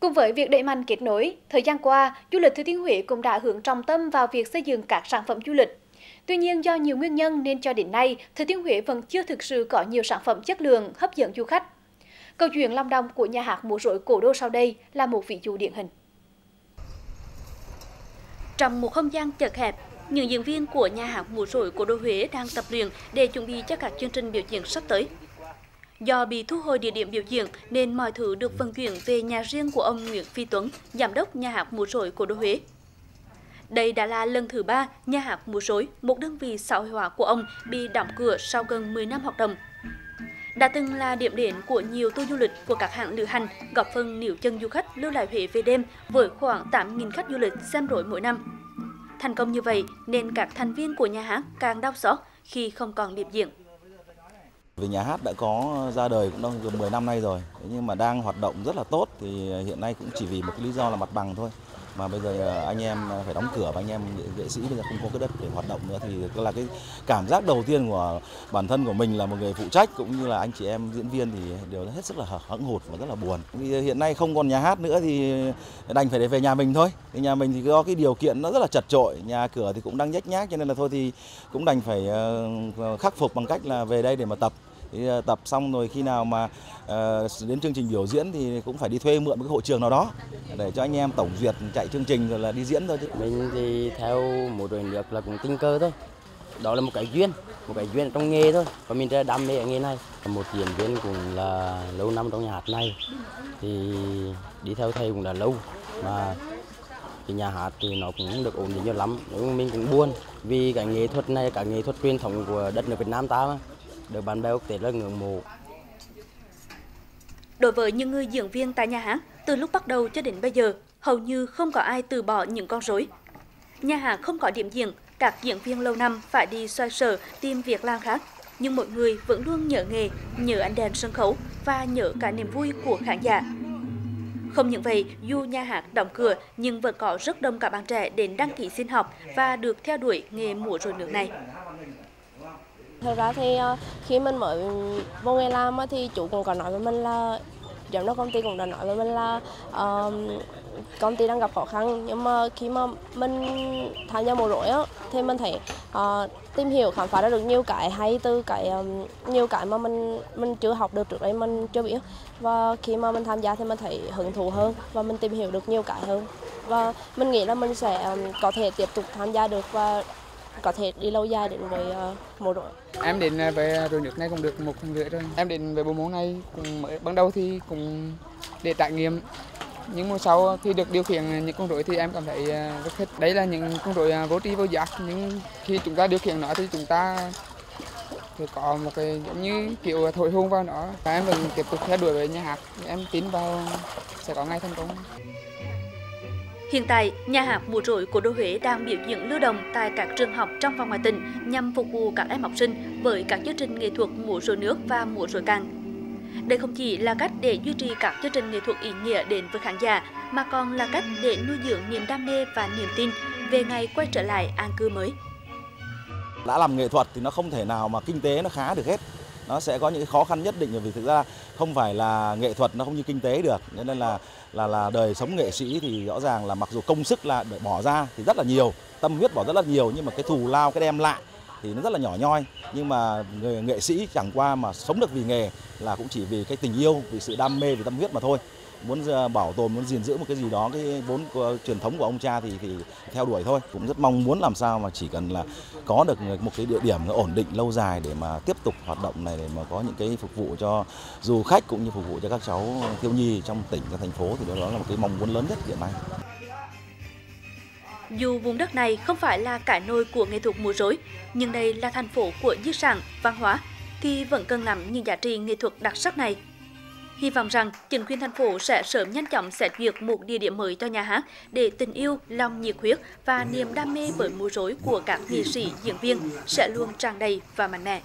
Cùng với việc đẩy mạnh kết nối, thời gian qua, du lịch Thừa Thiên Huế cũng đã hướng trọng tâm vào việc xây dựng các sản phẩm du lịch. Tuy nhiên do nhiều nguyên nhân nên cho đến nay, Thừa Thiên Huế vẫn chưa thực sự có nhiều sản phẩm chất lượng hấp dẫn du khách. Câu chuyện lòng đồng của nhà hát múa rối cổ đô sau đây là một ví dụ điển hình. Trong một không gian chật hẹp, những diễn viên của nhà hát múa rối cổ đô Huế đang tập luyện để chuẩn bị cho các chương trình biểu diễn sắp tới. Do bị thu hồi địa điểm biểu diễn nên mọi thứ được vận chuyển về nhà riêng của ông Nguyễn Phi Tuấn, giám đốc nhà hát múa rối cố đô Huế. Đây đã là lần thứ ba nhà hát múa rối, một đơn vị xã hội hóa của ông bị đóng cửa sau gần 10 năm hoạt động. Đã từng là điểm đến của nhiều tour du lịch của các hãng lữ hành, góp phần níu chân du khách lưu lại Huế về đêm với khoảng 8.000 khách du lịch xem rối mỗi năm. Thành công như vậy nên các thành viên của nhà hát càng đau xót khi không còn điểm diễn. Vì nhà hát đã có ra đời cũng gần 10 năm nay rồi, nhưng mà đang hoạt động rất là tốt thì hiện nay cũng chỉ vì một cái lý do là mặt bằng thôi mà bây giờ ờ, anh em ờ, phải đóng cửa và anh em nghệ sĩ bây giờ không có cái đất để hoạt động nữa thì là cái cảm giác đầu tiên của bản thân của mình là một người phụ trách cũng như là anh chị em diễn viên thì đều hết sức là hững hụt và rất là buồn. Vì hiện nay không còn nhà hát nữa thì đành phải để về nhà mình thôi. Thì nhà mình thì do cái điều kiện nó rất là chật trội, nhà cửa thì cũng đang nhếch nhác cho nên là thôi thì cũng đành phải ờ, khắc phục bằng cách là về đây để mà tập thì ờ, tập xong rồi khi nào mà uh, đến chương trình biểu diễn thì cũng phải đi thuê mượn một cái hội trường nào đó để cho anh em tổng duyệt chạy chương trình rồi là đi diễn thôi chứ. Mình thì theo một đội nước là cũng tinh cơ thôi. Đó là một cái duyên, một cái duyên trong nghề thôi. Và mình rất đam mê ở nghề này. Một diễn viên cũng là lâu năm trong nhà hát này thì đi theo thầy cũng là lâu mà thì nhà hát thì nó cũng không được ổn định cho lắm nhưng mình cũng buồn vì cái nghệ thuật này cả nghệ thuật truyền thống của đất nước Việt Nam ta mà được bạn bè quốc tế rất ngưỡng mộ. Đối với những người diễn viên tại nhà hát, từ lúc bắt đầu cho đến bây giờ, hầu như không có ai từ bỏ những con rối. Nhà hát không có điểm diễn, các diễn viên lâu năm phải đi xoay sở tìm việc làm khác, nhưng mọi người vẫn luôn nhớ nghề, nhớ ánh đèn sân khấu và nhớ cả niềm vui của khán giả. Không những vậy, dù nhà hát đóng cửa nhưng vẫn có rất đông các bạn trẻ đến đăng ký xin học và được theo đuổi nghề múa rối nước này. Thật ra thì ờ, khi mình mới vô nghề làm thì chủ cũng có nói với mình là giám đốc công ty cũng đã nói với mình là uh, công ty đang gặp khó khăn. Nhưng mà khi mà mình tham gia một rối á thì mình thấy uh, tìm hiểu khám phá ra được nhiều cái hay từ cái um, nhiều cái mà mình mình chưa học được trước đây mình chưa biết. Và khi mà mình tham gia thì mình thấy hứng thú hơn và mình tìm hiểu được nhiều cái hơn. Và mình nghĩ là mình sẽ um, có thể tiếp tục tham gia được và có thể đi lâu dài đến với ờ, uh, một đội. Em đến về với ờ, đội nước này cũng được một năm rưỡi rồi. Em đến với bộ môn này cũng mới ban đầu thì cũng để trải nghiệm những mùa sau khi được điều khiển những con rối thì em cảm thấy rất thích. đấy là những con rối vô tri vô giác nhưng khi chúng ta điều khiển nó thì chúng ta thì có một cái giống như kiểu thổi hôn vào nó và em vẫn tiếp tục theo đuổi với nhà hát em tin vào sẽ có ngày thành công Hiện tại, nhà hát mùa rối của đô Huế đang biểu diễn lưu động tại các trường học trong và ngoài tỉnh nhằm phục vụ các em học sinh với các chương trình nghệ thuật múa rối nước và múa rối càng. Đây không chỉ là cách để duy trì các chương trình nghệ thuật ý nghĩa đến với khán giả, mà còn là cách để nuôi dưỡng niềm đam mê và niềm tin về ngày quay trở lại an cư mới. Đã làm nghệ thuật thì nó không thể nào mà kinh tế nó khá được hết nó sẽ có những khó khăn nhất định vì thực ra không phải là nghệ thuật, nó không như kinh tế được. Nên là là là đời sống nghệ sĩ thì rõ ràng là mặc dù công sức là để bỏ ra thì rất là nhiều, tâm huyết bỏ rất là nhiều, nhưng mà cái thù lao, cái đem lại thì nó rất là nhỏ nhoi. Nhưng mà người nghệ sĩ chẳng qua mà sống được vì nghề là cũng chỉ vì cái tình yêu vì sự đam mê vì tâm huyết mà thôi. Muốn ờ, bảo tồn muốn gìn giữ một cái gì đó cái vốn của, truyền thống của ông cha thì thì theo đuổi thôi. Cũng rất mong muốn làm sao mà chỉ cần là có được một cái địa điểm nó ổn định lâu dài để mà tiếp tục hoạt động này để mà có những cái phục vụ cho du khách cũng như phục vụ cho các cháu thiếu nhi trong tỉnh và thành phố thì đó là một cái mong muốn lớn nhất hiện nay dù vùng đất này không phải là cái nôi của nghệ thuật múa rối, nhưng đây là thành phố của di sản, văn hóa, thì vẫn cần làm những giá trị nghệ thuật đặc sắc này Hy vọng rằng chính quyền thành phố sẽ sớm nhanh chóng xét duyệt một địa điểm mới cho nhà hát để tình yêu, lòng nhiệt huyết và niềm đam mê với múa rối của các nghệ sĩ, diễn viên sẽ luôn tràn đầy và mạnh mẽ.